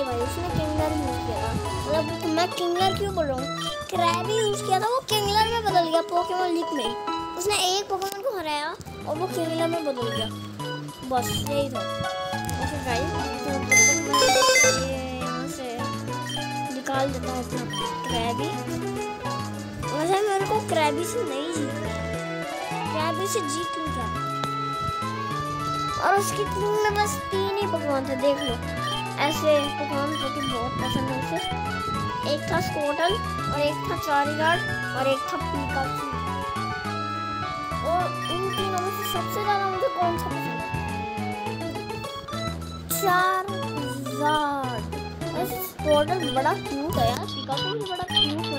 नहीं भाई उसने किंगलर यूज़ किया था। मतलब मैं किंगलर क्यों बोल रहा हूँ? क्रैबी यूज़ किया था, वो किंगलर में बदल गया पोकेमॉन लीक में। उसने एक पोकेमॉन को हराया और वो किंगलर में बदल गया। बस, यही था। ओके गाइस तो से निकाल देता हूँ अपना क्रैबी वैसे मेरे को क्रैबी से नहीं जीतना। क्रैबी से जीत क्या? और उसकी टीम में बस तीन ही पकवान थे, देख लो। ऐसे पकवान जो कि बहुत पसंद है उसे एक था स्कोटल और एक था चारीगार्ड और एक था पीका और इन तीनों में से सबसे ज़्यादा मुझे कौन सा पसंद है चारजार्ड स्कोटल बड़ा क्यूट है यार पीका भी बड़ा क्यूट है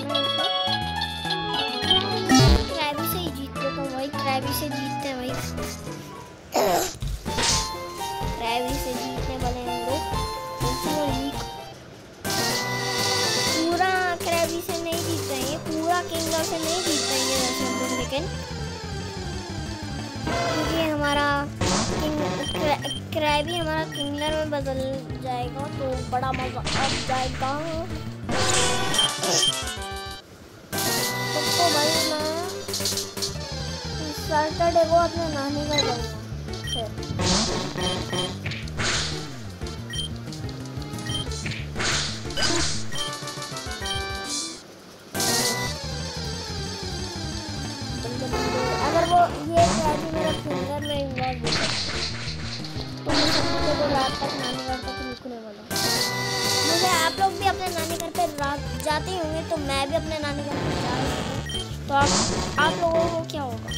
क्रैबी से ही जीतते तो भाई क्रैबी से जीतते हैं भाई लेकिन क्योंकि हमारा क्रैबी हमारा किंगलर में बदल जाएगा तो बड़ा मज़ा आ जाएगा। तो भाई मैं सैटरडे को अपने नानी घर जाऊँगा फिंगर में तो मैं सैटरडे को रात तक नानी घर तक रुकने वाला मुझे आप लोग भी अपने नानी घर पे रात जाते होंगे तो मैं भी अपने नानी घर पे जा रही हूँ। तो आप आप लोगों को क्या होगा?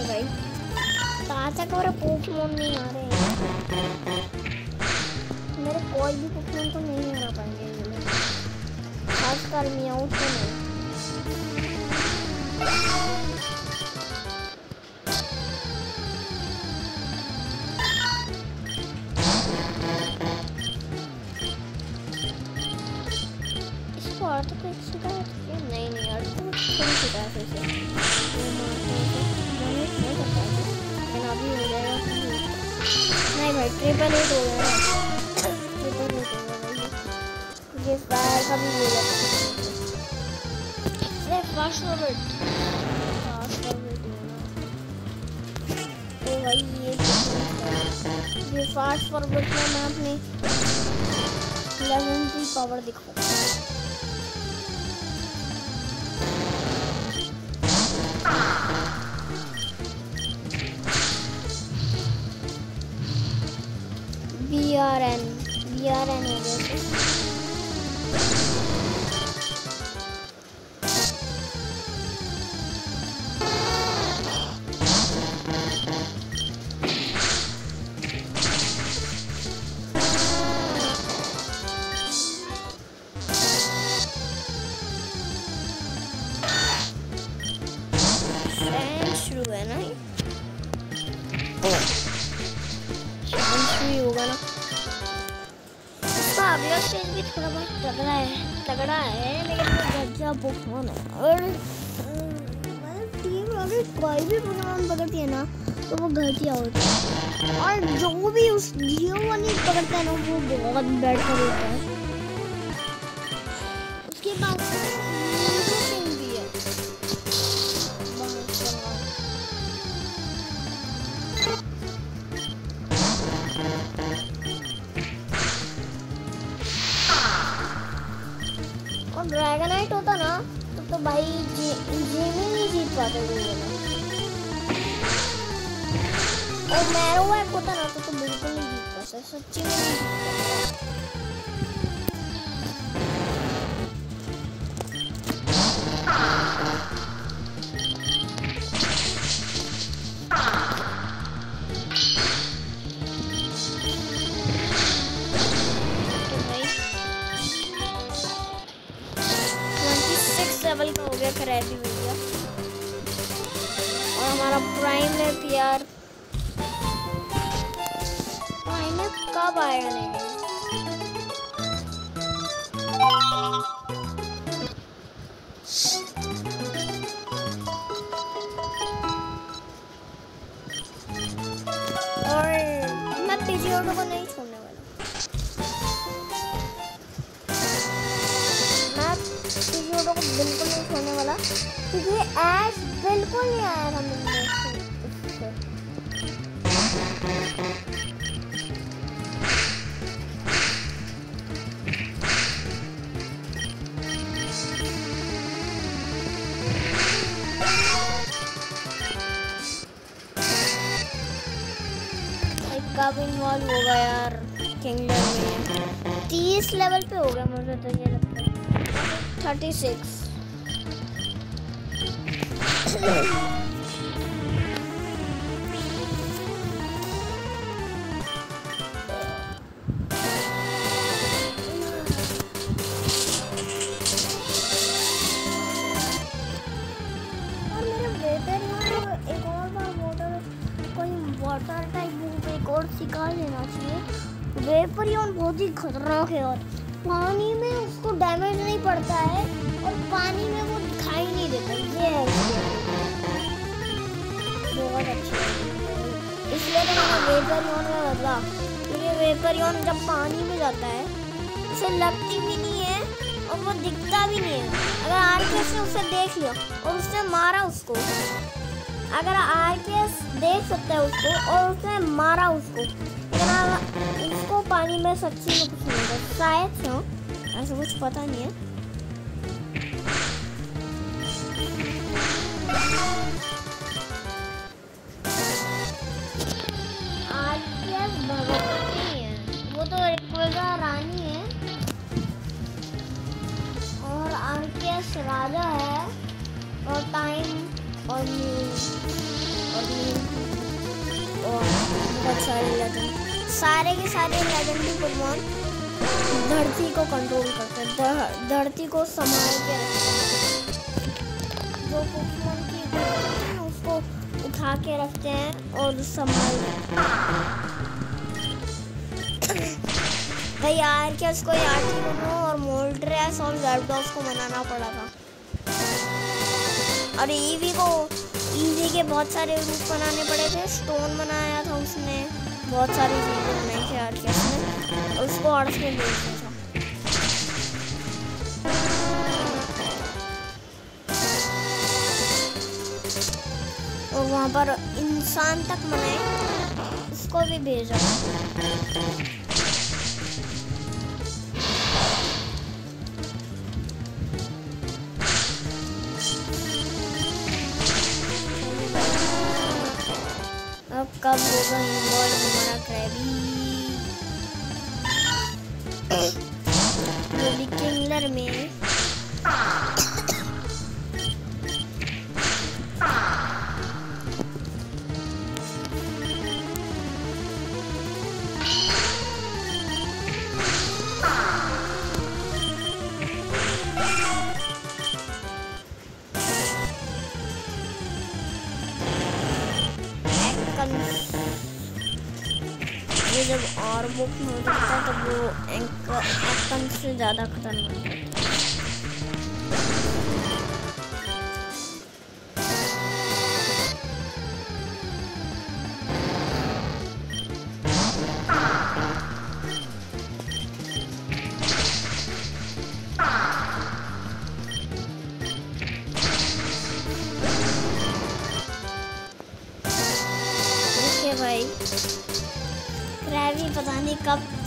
भाई। ताज़ा का मेरा पोकेमोन नहीं आ रहे हैं। मेरे कोई भी पोकेमोन तो नहीं हरा पाएँगे ये लोग। खासकर मियाऊ तो कोई शिकायत नहीं तो नहीं भाई ट्रिपल एट हो गया। का फॉरवर्ड फास्ट फॉरवर्ड तो भाई ये फास्ट फॉरवर्ड में मैं अपनी लेजेंडरी पावर दिखाऊँगा आर एन हो गया शुरू है ना होगा ना इसका अगला स्टेज भी लेकिन अगर कोई भी पकड़ती है ना तो वो घटिया होता है और जो भी उस पकड़ता है ना वो बहुत बेटर होता है। ड्रैगनाइट होता ना तो, तो भाई जी जीमी नहीं जीत पाते और मैरो होता ना तो, तो बिल्कुल नहीं जीत पाते सच्ची में नहीं लेवल का हो गया क्रैबी भैया और हमारा प्राइम है प्यार प्राइम कब आएगा नहीं? पीजीओडो को नहीं छोड़ने पीजीओडो को बिल्कुल नहीं छोड़ने वाला। क्योंकि ऐश बिल्कुल नहीं आया था कब इन्वॉल्व होगा यार? किंगडम में। तीस लेवल पे होगा मुझे तो ये है थर्टी सिक्स निकाल लेना चाहिए। वेपरियन बहुत ही खतरनाक है और पानी में उसको डैमेज नहीं पड़ता है और पानी में वो दिखाई नहीं देता। ये है। बहुत अच्छा। इसलिए तो मैंने वेपरियन में बदला। क्योंकि वेपरियन जब पानी में जाता है, उसे लगती भी नहीं है और वो दिखता भी नहीं है। अगर आर ने उसे देख लिया और उसने मारा उसको, अगर आर के देख सकता है उसको और उसने मारा उसको उसको पानी में सच्ची में कुछ नहीं होता शायद क्यों ऐसा कुछ पता नहीं है। वो तो रानी है। और राजा है। और टाइम और और और बहुत सारे लेजेंड सारे के सारे लेजेंडरी पकवान धरती को कंट्रोल करते हैं। धरती को संभाल के रखते हैं। जो पकवान की उसको उठा के रखते हैं और संभाल भाई यार, क्या उसको याद ही? और मोल्ड्रेस और जैपडॉस को मनाना पड़ा था। और ईवी को ईवी के बहुत सारे रूप बनाने पड़े थे। स्टोन बनाया था उसने। बहुत सारी चीज़ें बनाई थी यार क्या में उसको आर्ट्स में भेज दिया था। और वहाँ पर इंसान तक बनाए उसको भी भेजा। कब होगा इन्वॉल्व हमारा क्रैबी और बुक में हो जाता है तो वो एंकर से ज़्यादा खतरनाक है।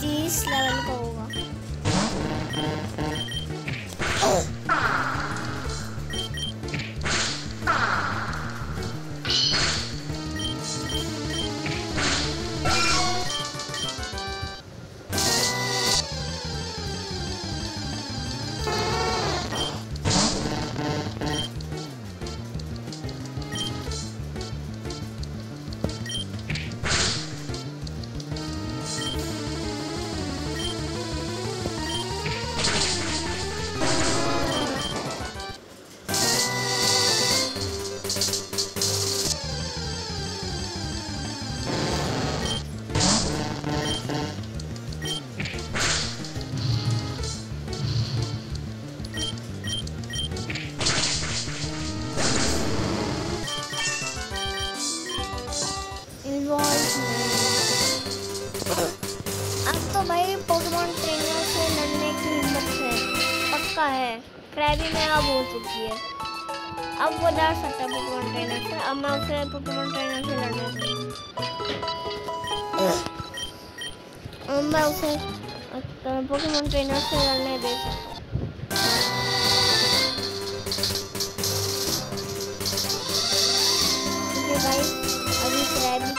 नहीं कब तीस लेवल चुका तो है। क्रैबी में अब हो चुकी है। अब वो डर सकता है पोकेमोन ट्रेनर से। अब मैं उसे पोकेमोन ट्रेनर दूँगी मैं उसे पोकेमोन ट्रेनर से लड़ने दे सकता हूँ भाई अभी क्रैबी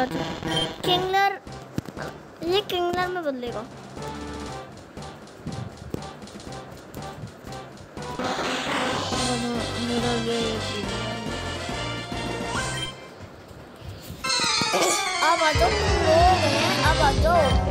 कमज़ोर किंगलर ये किंगलर में बदलेगा मेरा ये अब आ जाओ अब आ जाओ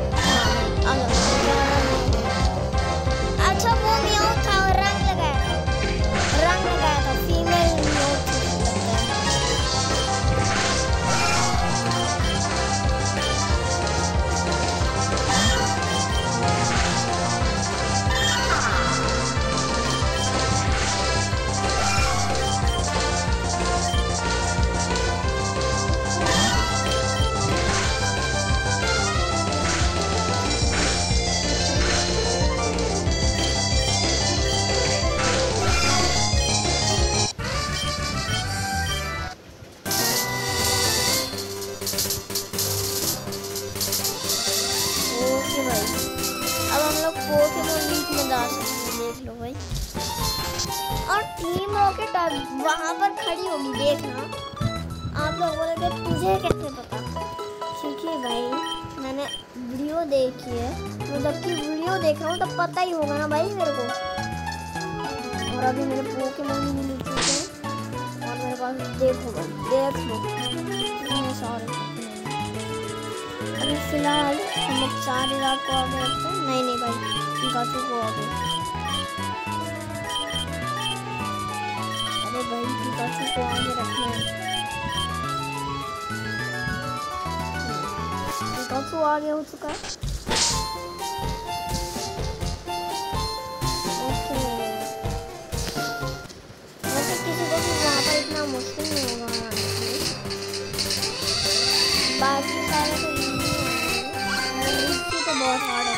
लो भाई। और टीम रॉकेट वहाँ पर खड़ी होगी, देखना। आप लोग बोलोगे तुझे कैसे पता? क्योंकि भाई, मैंने वीडियो देखी है। तो जब की वीडियो देख रहा हूँ, तब पता ही होगा ना भाई मेरे को। और अभी मेरे पोकेमोन भी मिल चुके हैं। और मेरे पास देखो देख लो। सारे अभी फ़िलहाल हम लोग चार हज़ार को आगे रखते हैं। नहीं नहीं भाई पिकाचू को आगे भाई पिकाचू को आगे रखना है। पिकाचू तो आगे हो चुका है। ओके। वैसे किसी को भी वहाँ इतना मुश्किल नहीं होगा। बाकी सारे तो इजी हैं तो बहुत हार्ड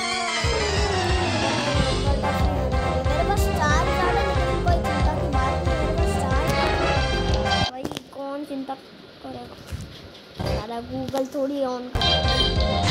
गूगल थोड़ी ऑन करेगा